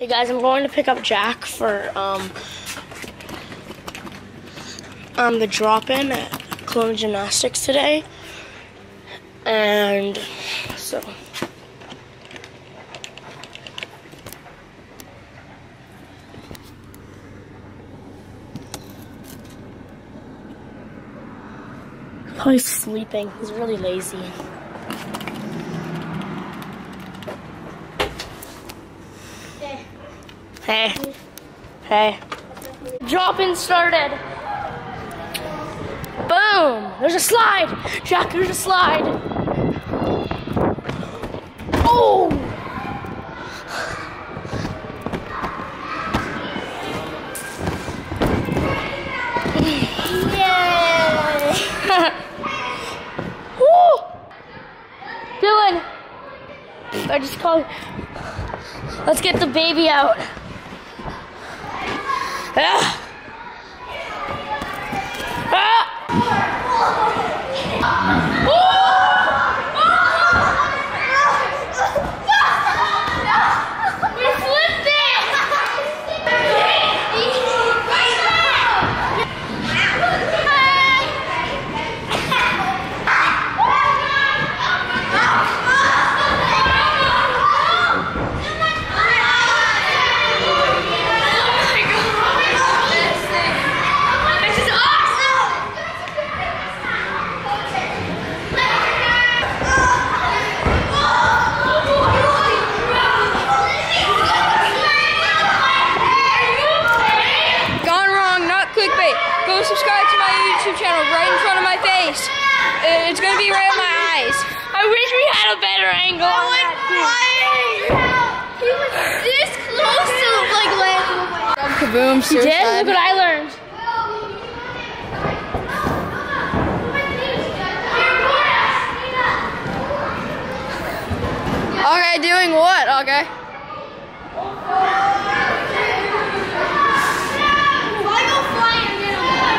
Hey guys, I'm going to pick up Jack for um, um the drop-in at Kelowna Gymnastix today, and so. Probably sleeping. He's really lazy. Hey. Hey. Drop-in started. Boom. There's a slide. Jack, there's a slide. Oh. Yay. Woo. Dylan. I just called. Let's get the baby out. Ah. Gone wrong, not clickbait. Go subscribe to my YouTube channel right in front of my face. It's gonna be right in my eyes. I wish we had a better angle on that He was this close to like landing. Kaboom, too. Did? Look what I learned. Okay, doing what? Okay. I go flying and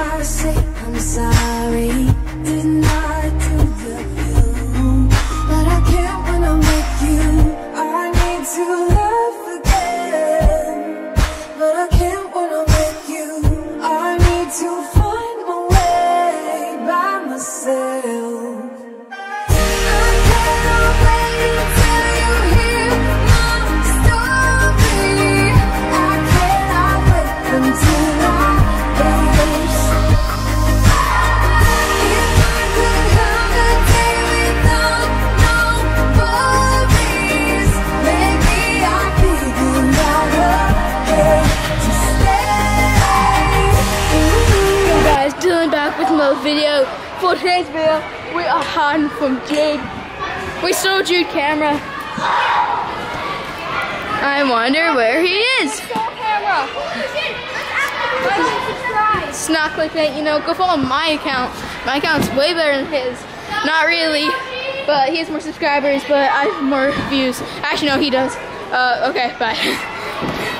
I say I'm sorry? With another video. For today's video, we are hiding from Jade. We stole Jude camera. I wonder where he is. It's not clickbait, you know, go follow my account. My account's way better than his. Not really, but he has more subscribers, but I have more views. Actually, no, he does. Uh, okay, bye.